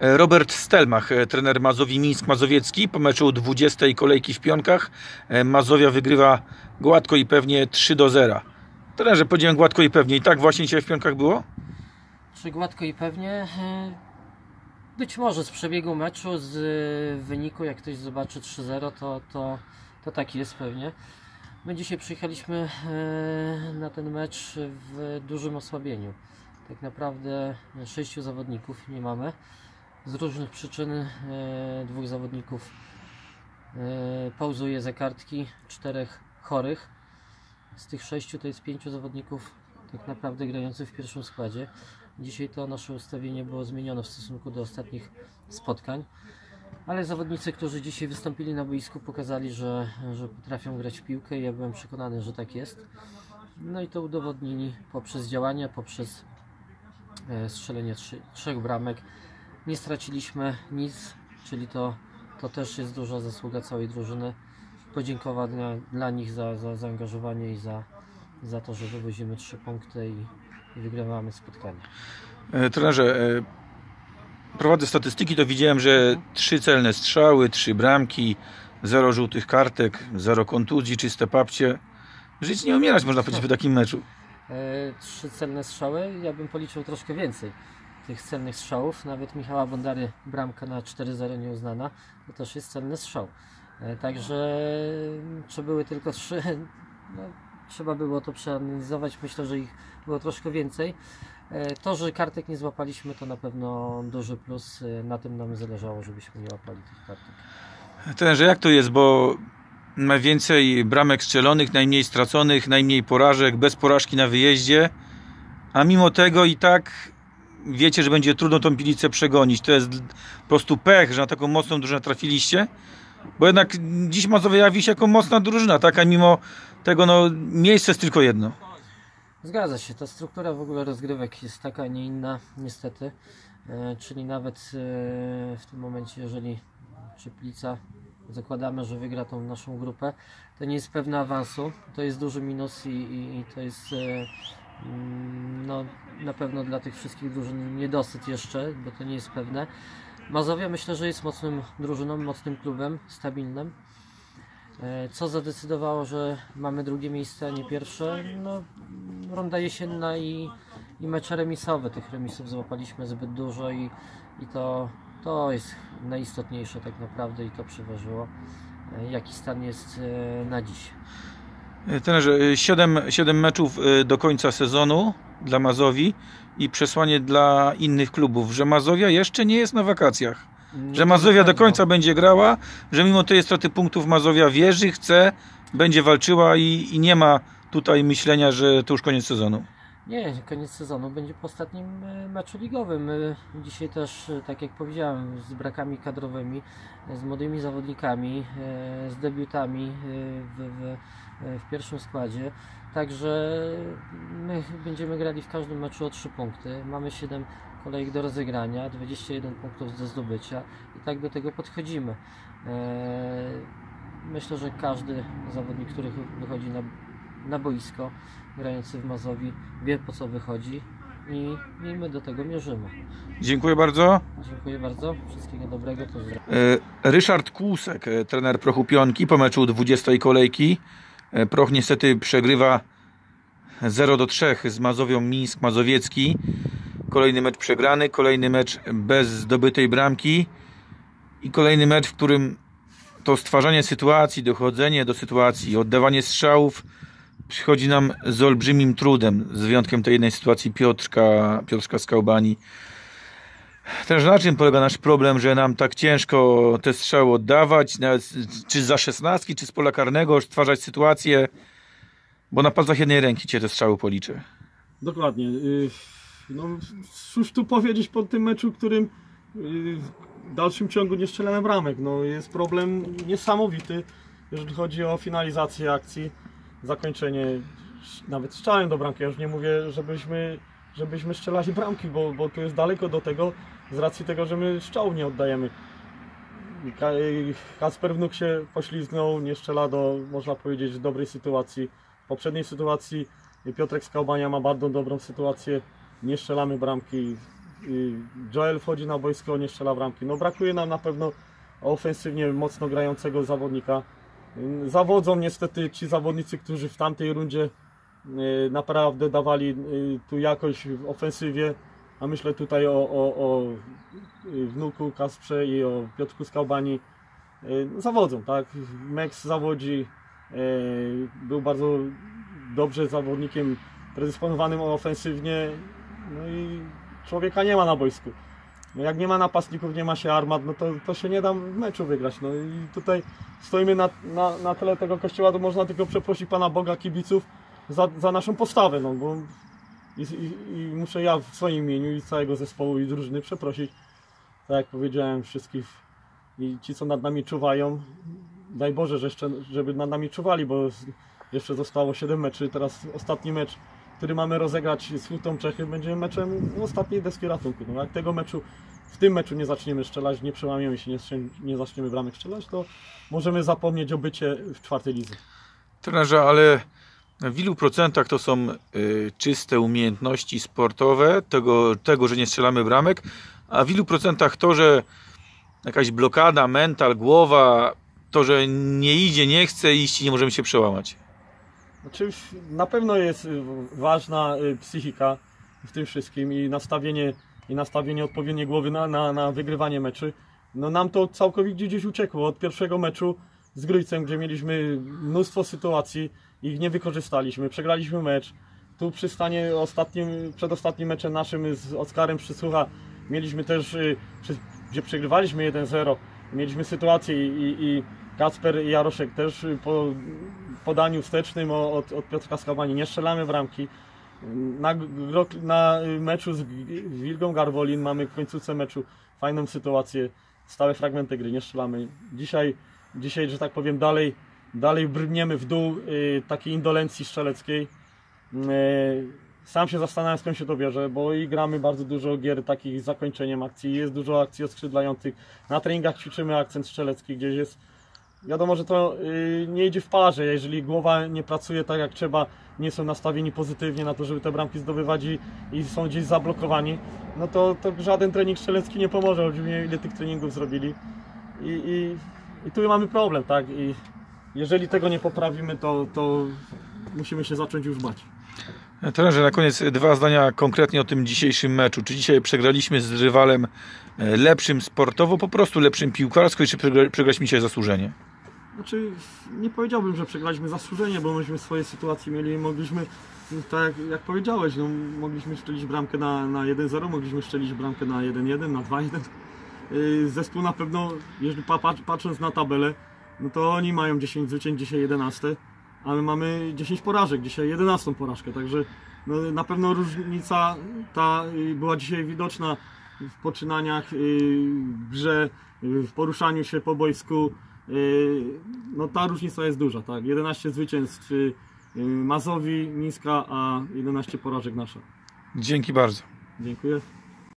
Robert Stelmach, e, trener Mazowi Mińsk Mazowiecki. Po meczu 20 kolejki w Pionkach e, Mazowia wygrywa gładko i pewnie 3 do 0. Trenerze, powiedziałem gładko i pewnie. I tak właśnie dzisiaj w Pionkach było? Czy gładko i pewnie? E, Być może z przebiegu meczu, z wyniku, jak ktoś zobaczy 3-0, to, to, to tak jest pewnie. My dzisiaj przyjechaliśmy na ten mecz w dużym osłabieniu. Tak naprawdę sześciu zawodników nie mamy. Z różnych przyczyn e, dwóch zawodników e, pauzuje za kartki, czterech chorych. Z tych sześciu to jest pięciu zawodników tak naprawdę grających w pierwszym składzie. Dzisiaj to nasze ustawienie było zmienione w stosunku do ostatnich spotkań. Ale zawodnicy, którzy dzisiaj wystąpili na boisku, pokazali, że, że potrafią grać w piłkę i ja byłem przekonany, że tak jest. No i to udowodnili poprzez działania, poprzez e, strzelenie trzech bramek. Nie straciliśmy nic, czyli to, to też jest duża zasługa całej drużyny. Podziękowania dla nich za, za zaangażowanie i za, za to, że wywozimy trzy punkty i, i wygrywamy spotkanie. E, Trenerze, e, prowadzę statystyki, to widziałem, że trzy celne strzały, trzy bramki, zero żółtych kartek, zero kontuzji, czyste papcie. Żyć nie umierać, można powiedzieć, w takim meczu. E, trzy celne strzały, ja bym policzył troszkę więcej tych celnych strzałów. Nawet Michała Bondary bramka na 4-0 nieuznana, to też jest celny strzał. E, Także czy były tylko trzy, no, trzeba było to przeanalizować. Myślę, że ich było troszkę więcej. E, To, że kartek nie złapaliśmy, to na pewno duży plus. E, Na tym nam zależało, żebyśmy nie łapali tych kartek. Trenerze, jak to jest, bo najwięcej bramek strzelonych, najmniej straconych, najmniej porażek, bez porażki na wyjeździe, a mimo tego i tak wiecie, że będzie trudno tą pilicę przegonić. To jest po prostu pech, że na taką mocną drużynę trafiliście, bo jednak dziś Mazowie jawi się jako mocna drużyna, tak, a mimo tego no, miejsce jest tylko jedno. Zgadza się, ta struktura w ogóle rozgrywek jest taka, nie inna, niestety. E, czyli nawet e, w tym momencie, jeżeli Czyplica zakładamy, że wygra tą naszą grupę, to nie jest pewne awansu. To jest duży minus i, i, i to jest e, no, na pewno dla tych wszystkich drużyn niedosyt jeszcze, bo to nie jest pewne. Mazowia myślę, że jest mocnym drużyną, mocnym klubem, stabilnym. E, Co zadecydowało, że mamy drugie miejsce, a nie pierwsze? No, ronda jesienna i, i mecze remisowe. Tych remisów złapaliśmy zbyt dużo i, i to, to jest najistotniejsze tak naprawdę i to przeważyło. E, Jaki stan jest e, na dziś? Trenerze, 7, 7 meczów y, do końca sezonu dla Mazowi i przesłanie dla innych klubów, że Mazowia jeszcze nie jest na wakacjach. Że Mazowia do końca będzie grała, że mimo tej straty punktów Mazowia wierzy, chce, będzie walczyła i, i nie ma tutaj myślenia, że to już koniec sezonu. Nie, koniec sezonu będzie po ostatnim e, meczu ligowym. E, Dzisiaj też, e, tak jak powiedziałem, z brakami kadrowymi, e, z młodymi zawodnikami, e, z debiutami e, w, w, e, w pierwszym składzie. Także my będziemy grali w każdym meczu o 3 punkty. Mamy 7 kolejek do rozegrania, 21 punktów do zdobycia i tak do tego podchodzimy. E, Myślę, że każdy zawodnik, który wychodzi na, na boisko, grający w Mazowi, wie po co wychodzi i, i my do tego mierzymy. Dziękuję bardzo. Dziękuję bardzo, wszystkiego dobrego, pozdrawiam. E, Ryszard Kłusek, e, trener Prochu Pionki po meczu 20 kolejki. E, Proch niestety przegrywa 0 do 3 z Mazowią Mińsk Mazowiecki. Kolejny mecz przegrany, kolejny mecz bez zdobytej bramki i kolejny mecz, w którym to stwarzanie sytuacji, dochodzenie do sytuacji, oddawanie strzałów przychodzi nam z olbrzymim trudem, z wyjątkiem tej jednej sytuacji Piotrka, Piotrka Skałbani. Też na czym polega nasz problem, że nam tak ciężko te strzały oddawać, czy za szesnastki, czy z pola karnego, stwarzać sytuację, bo na palcach jednej ręki cię te strzały policzę. Dokładnie. y, No, cóż tu powiedzieć po tym meczu, którym y, w dalszym ciągu nie strzelamy bramek. No, jest problem niesamowity, jeżeli chodzi o finalizację akcji, zakończenie nawet strzałem do bramki. Ja już nie mówię, żebyśmy, żebyśmy strzelali bramki, bo, bo tu jest daleko do tego z racji tego, że my strzałów nie oddajemy. Ka- Kasper Wnuk się poślizgnął, nie strzela do, można powiedzieć, dobrej sytuacji. W poprzedniej sytuacji Piotrek Skałbania ma bardzo dobrą sytuację, nie strzelamy bramki. Joel wchodzi na boisko, nie strzela bramki. No brakuje nam na pewno ofensywnie mocno grającego zawodnika. Zawodzą niestety ci zawodnicy, którzy w tamtej rundzie naprawdę dawali y, tu jakość w ofensywie, a myślę tutaj o, o, o y, wnuku Kasprze i o Piotrku Skałbani. Y, Zawodzą, tak? Mex zawodzi, y, był bardzo dobrze zawodnikiem predysponowanym ofensywnie, no i człowieka nie ma na boisku. No jak nie ma napastników, nie ma się armat, no to, to się nie da w meczu wygrać. No i tutaj stoimy na, na, na tle tego kościoła, to można tylko przeprosić Pana Boga, kibiców za, za naszą postawę, no bo i, i, i muszę ja w swoim imieniu i całego zespołu i drużyny przeprosić, tak jak powiedziałem, wszystkich i ci, co nad nami czuwają, daj Boże, że jeszcze, żeby nad nami czuwali, bo jeszcze zostało 7 meczy, teraz ostatni mecz, który mamy rozegrać z Hutą Czechy, będzie meczem ostatniej deski ratunku. No, jak tego meczu, w tym meczu nie zaczniemy strzelać, nie przełamiemy się, nie, nie zaczniemy bramek strzelać, to możemy zapomnieć o bycie w czwartej lidze. Trenerze, ale w ilu procentach to są y, czyste umiejętności sportowe, tego, tego, że nie strzelamy bramek, a w ilu procentach to, że jakaś blokada, mental, głowa, to, że nie idzie, nie chce iść i nie możemy się przełamać? Znaczy, na pewno jest y, ważna y, psychika w tym wszystkim i nastawienie, i nastawienie odpowiedniej głowy na, na, na wygrywanie meczy. No nam to całkowicie gdzieś uciekło od pierwszego meczu z Grójcem, gdzie mieliśmy mnóstwo sytuacji, ich nie wykorzystaliśmy, przegraliśmy mecz. Tu przy stanie ostatnim, przed ostatnim meczem naszym z Oskarem Przysłucha mieliśmy też, y, gdzie przegrywaliśmy 1-0, mieliśmy sytuację i, i, Kacper i Jaroszek też y, po podaniu wstecznym od, od Piotrka Skałbani nie strzelamy bramki. Na, gro- na y, meczu z Wilgą Garwolin mamy w końcówce meczu fajną sytuację, stałe fragmenty gry, nie strzelamy. Dzisiaj, dzisiaj że tak powiem, dalej, dalej brniemy w dół y, takiej indolencji strzeleckiej. Y, sam się zastanawiam skąd się to bierze, bo i gramy bardzo dużo gier takich z zakończeniem akcji, jest dużo akcji oskrzydlających. Na treningach ćwiczymy akcent strzelecki, gdzieś jest Wiadomo, że to y, nie idzie w parze. Jeżeli głowa nie pracuje tak jak trzeba, nie są nastawieni pozytywnie na to, żeby te bramki zdobywać i, i są gdzieś zablokowani, no to, to żaden trening strzelecki nie pomoże. Choćby ile tych treningów zrobili. I, i, I tu mamy problem, tak? I jeżeli tego nie poprawimy, to, to musimy się zacząć już bać. Trenerze, na koniec dwa zdania konkretnie o tym dzisiejszym meczu. Czy dzisiaj przegraliśmy z rywalem e, lepszym sportowo, po prostu lepszym piłkarsko, czy przegra- przegraliśmy dzisiaj zasłużenie? Znaczy, nie powiedziałbym, że przegraliśmy zasłużenie, bo myśmy swoje sytuacje mieli i mogliśmy, no, tak jak, jak powiedziałeś, no, mogliśmy strzelić bramkę na, na 1-0, mogliśmy strzelić bramkę na 1-1, na 2-1. Yy, Zespół na pewno, jeżeli pa- pat- patrząc na tabelę, no to oni mają 10 zwycięstw, dzisiaj 11, a my mamy 10 porażek, dzisiaj 11 porażkę, także no, na pewno różnica ta y, była dzisiaj widoczna w poczynaniach, y, w grze, y, w poruszaniu się po boisku. y, No ta różnica jest duża, tak? 11 zwycięstw y, y, Mazowi, Niska, a 11 porażek nasza. Dzięki bardzo. Dziękuję.